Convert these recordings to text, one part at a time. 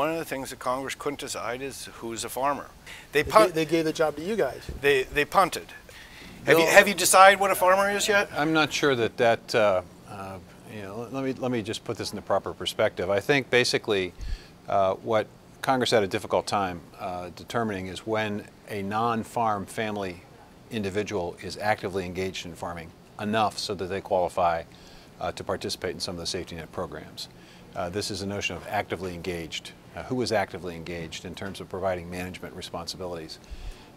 one of the things that Congress couldn't decide is who's a farmer. They They, punt, they gave the job to you guys. they, they punted. Have you, have you decided what a farmer is yet? I'm not sure that that, uh, uh, you know, let me, let me just put this in the proper perspective. I think basically uh, what Congress had a difficult time uh, determining is when a non-farm family individual is actively engaged in farming enough so that they qualify uh, to participate in some of the safety net programs. Uh, this is a notion of actively engaged. Uh, who is actively engaged in terms of providing management responsibilities?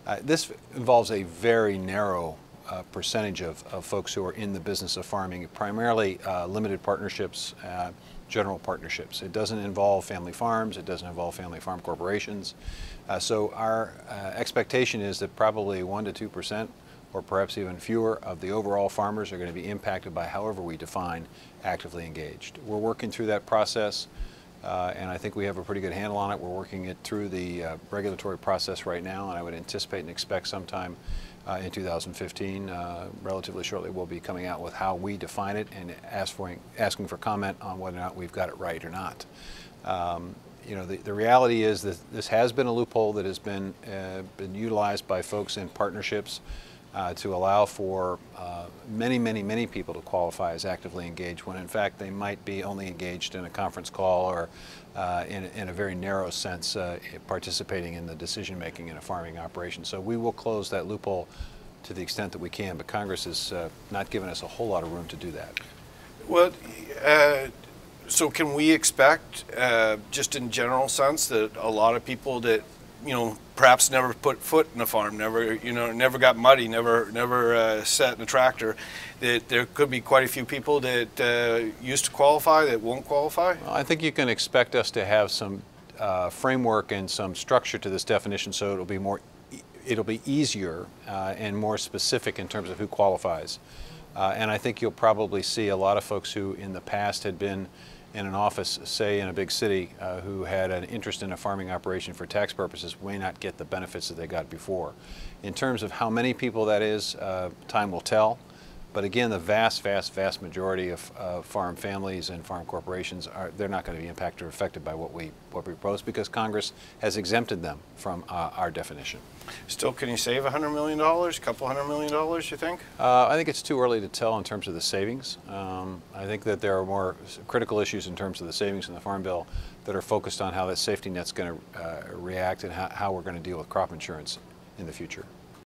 Uh, this involves a very narrow uh, percentage of, of folks who are in the business of farming, primarily uh, limited partnerships, uh, general partnerships. It doesn't involve family farms, it doesn't involve family farm corporations. Uh, so our expectation is that probably 1 to 2 percent, or perhaps even fewer, of the overall farmers are going to be impacted by however we define actively engaged. We're working through that process. Uh, and I think we have a pretty good handle on it. We're working it through the uh, regulatory process right now, and I would anticipate and expect sometime uh, in 2015, uh, relatively shortly, we'll be coming out with how we define it and ask for, asking for comment on whether or not we've got it right or not. Um, you know, the, the reality is that this has been a loophole that has been, uh, been utilized by folks in partnerships uh, to allow for uh, many, many, many people to qualify as actively engaged when in fact they might be only engaged in a conference call or uh, in, in a very narrow sense uh, participating in the decision making in a farming operation. So we will close that loophole to the extent that we can, but Congress has uh, not given us a whole lot of room to do that. Well, uh, so can we expect, just in general sense, that a lot of people that you know perhaps never put foot in a farm, never you know never got muddy, never never uh, sat in a tractor, that there could be quite a few people that uh, used to qualify that won't qualify? Well, I think you can expect us to have some uh, framework and some structure to this definition so it'll be more it'll be easier uh, and more specific in terms of who qualifies. Uh, and I think you'll probably see a lot of folks who in the past had been in an office, say in a big city, uh, who had an interest in a farming operation for tax purposes may not get the benefits that they got before. In terms of how many people that is, uh, time will tell. But again, the vast, vast, vast majority of uh, farm families and farm corporations are they're not going to be impacted or affected by what we what we propose because Congress has exempted them from uh, our definition. Still, can you save hundred million dollars, a couple hundred million dollars? You think? Uh, I think it's too early to tell in terms of the savings. Um, I think that there are more critical issues in terms of the savings in the Farm Bill that are focused on how that safety net's going to uh, react and how, how we're going to deal with crop insurance in the future.